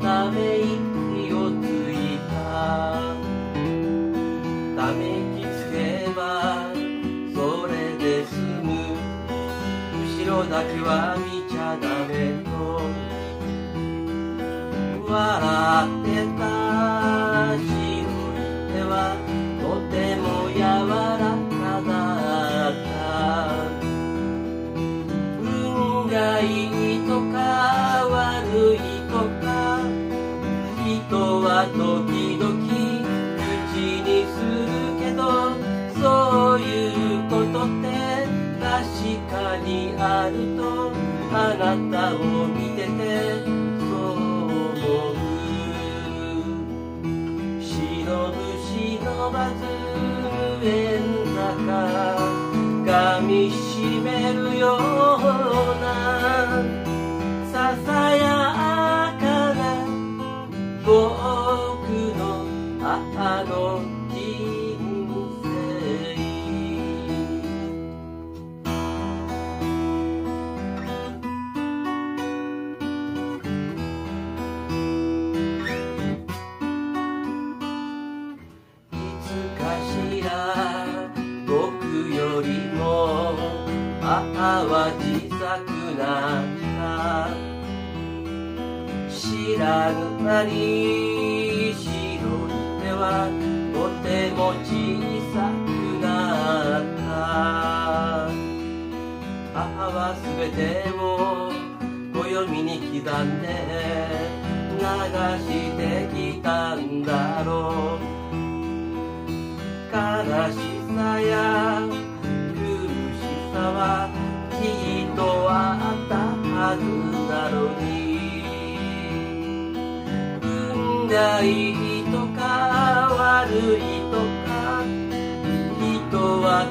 ため息をついた。ため息つけばそれで済む。後ろだけは見ちゃダメと。笑ってた白い手はとても柔らかだった。運がいいとかは時々口にするけどそういうことって確かにあるとあなたを見ててそう思う。忍ぶ忍ばず縁だか噛みしめるよ。は小さくなった知らぬ間に白い手はとても小さくなった。母はすべてを暦に刻んで流してきたんだろう。悲しさや苦しさははずなのに。運がいいとか悪いとか。人は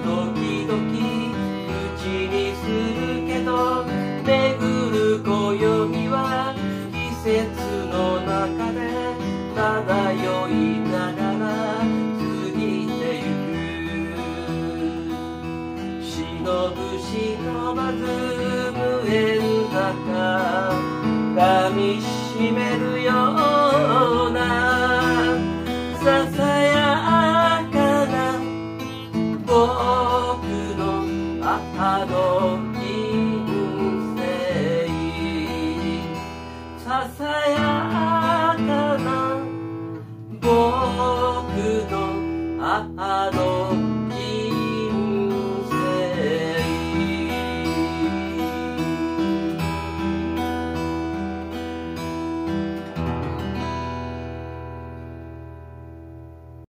噛みしめるようなささやかな僕の母の人生。ささやかな僕の母の